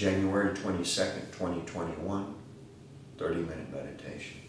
January 22nd, 2021, 30 minute meditation.